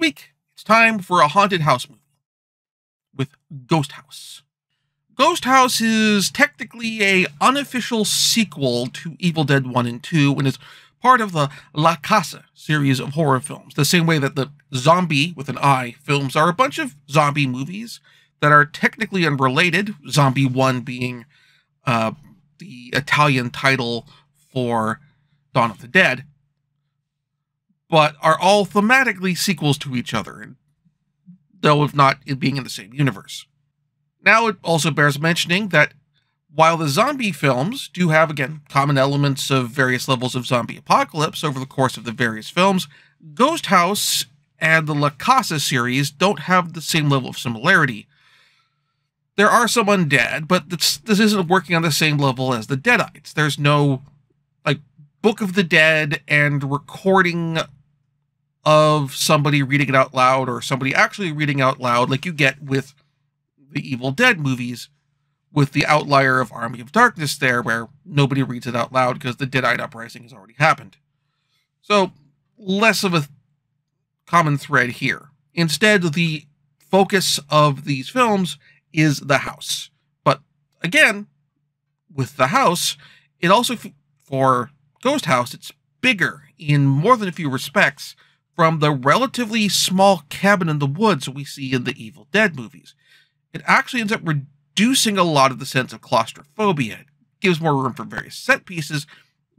week, it's time for a haunted house movie with Ghost House. Ghost House is technically a unofficial sequel to Evil Dead 1 and 2 and is part of the La Casa series of horror films, the same way that the Zombie with an I films are a bunch of zombie movies that are technically unrelated, Zombie 1 being uh, the Italian title for Dawn of the Dead, but are all thematically sequels to each other, though if not being in the same universe. Now, it also bears mentioning that while the zombie films do have, again, common elements of various levels of zombie apocalypse over the course of the various films, Ghost House and the La Casa series don't have the same level of similarity. There are some undead, but this, this isn't working on the same level as the Deadites. There's no, like, Book of the Dead and recording of somebody reading it out loud or somebody actually reading out loud like you get with the Evil Dead movies with the outlier of Army of Darkness there, where nobody reads it out loud because the Deadite uprising has already happened. So, less of a common thread here. Instead, the focus of these films is the house. But again, with the house, it also, for Ghost House, it's bigger in more than a few respects from the relatively small cabin in the woods we see in the Evil Dead movies. It actually ends up reducing a lot of the sense of claustrophobia. It gives more room for various set pieces,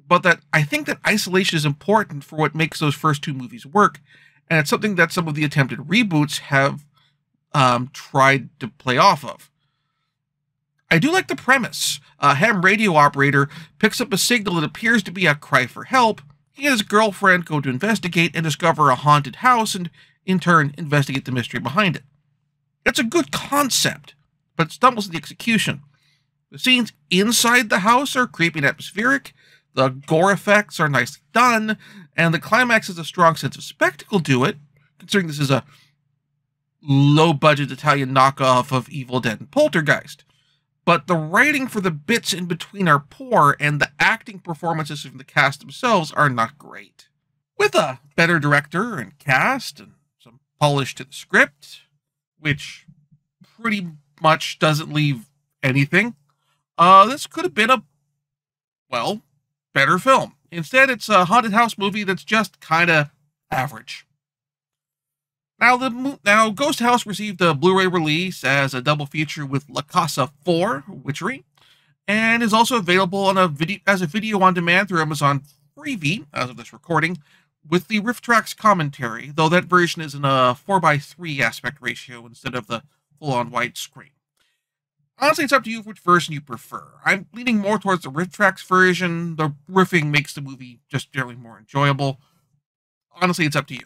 but that I think that isolation is important for what makes those first two movies work, and it's something that some of the attempted reboots have um, tried to play off of. I do like the premise. A ham radio operator picks up a signal that appears to be a cry for help. He and his girlfriend go to investigate and discover a haunted house and, in turn, investigate the mystery behind it. It's a good concept, but it stumbles in the execution. The scenes inside the house are creepy and atmospheric, the gore effects are nicely done, and the climax has a strong sense of spectacle to it, considering this is a low budget Italian knockoff of Evil Dead and Poltergeist. But the writing for the bits in between are poor, and the acting performances from the cast themselves are not great. With a better director and cast, and some polish to the script, which pretty much doesn't leave anything. Uh, this could have been a, well, better film. Instead, it's a haunted house movie that's just kind of average. Now, the now Ghost House received a Blu-ray release as a double feature with La Casa 4 Witchery, and is also available on a video as a video on demand through Amazon Freevee as of this recording, with the RiffTrax commentary, though that version is in a 4x3 aspect ratio instead of the full-on widescreen. Honestly, it's up to you which version you prefer. I'm leaning more towards the RiffTrax version. The riffing makes the movie just generally more enjoyable. Honestly, it's up to you.